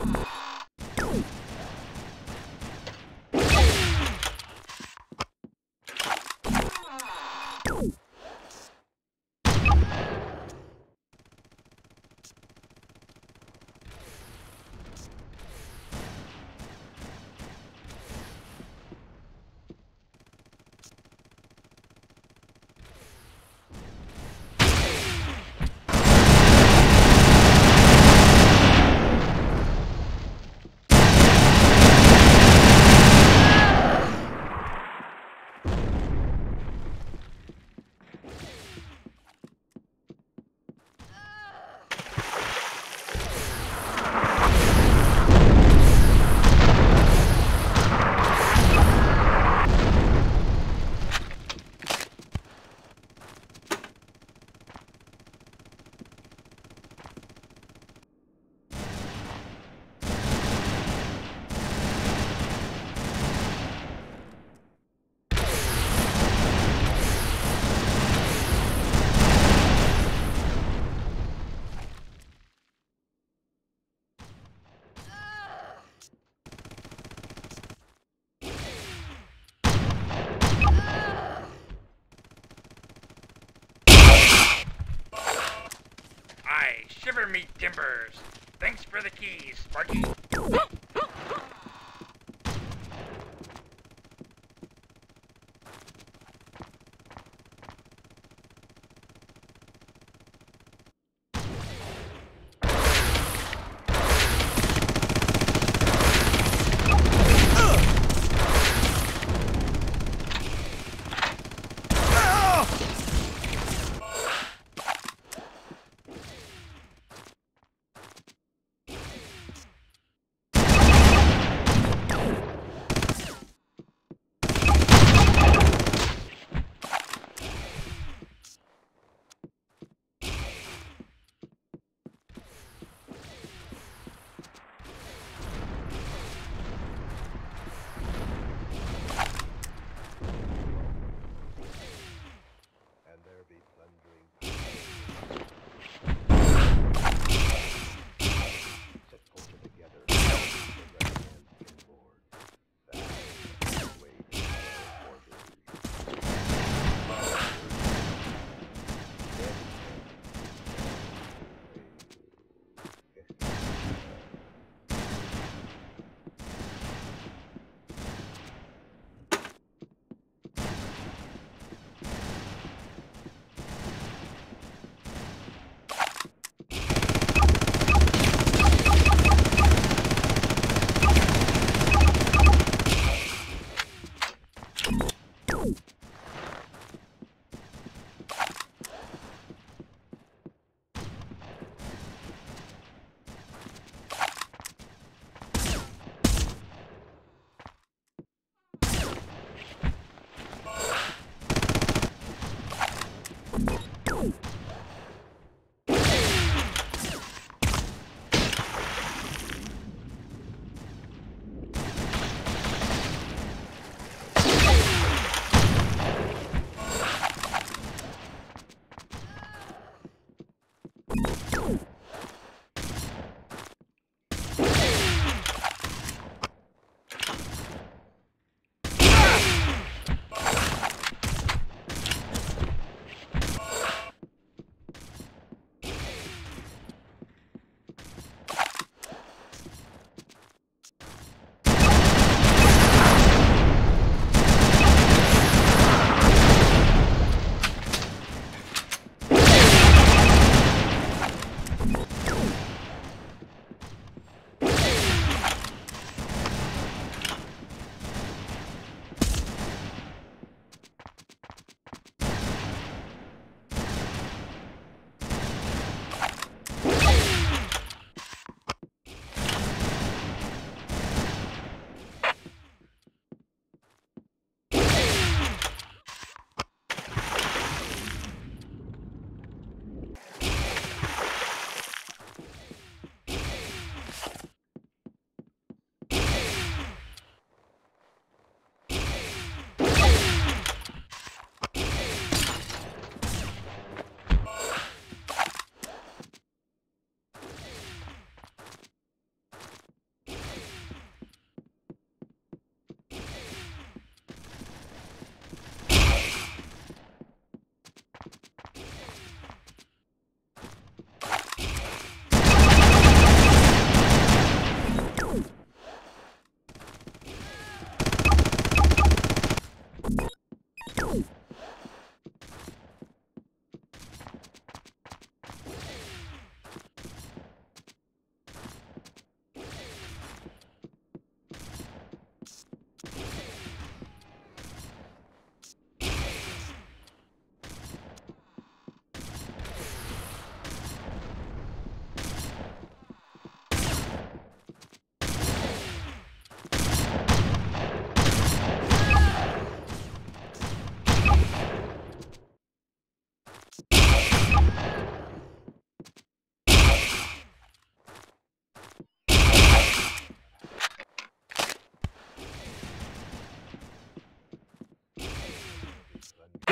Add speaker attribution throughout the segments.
Speaker 1: Aye, shiver me timbers. Thanks for the keys, Sparky.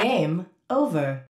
Speaker 2: Game over.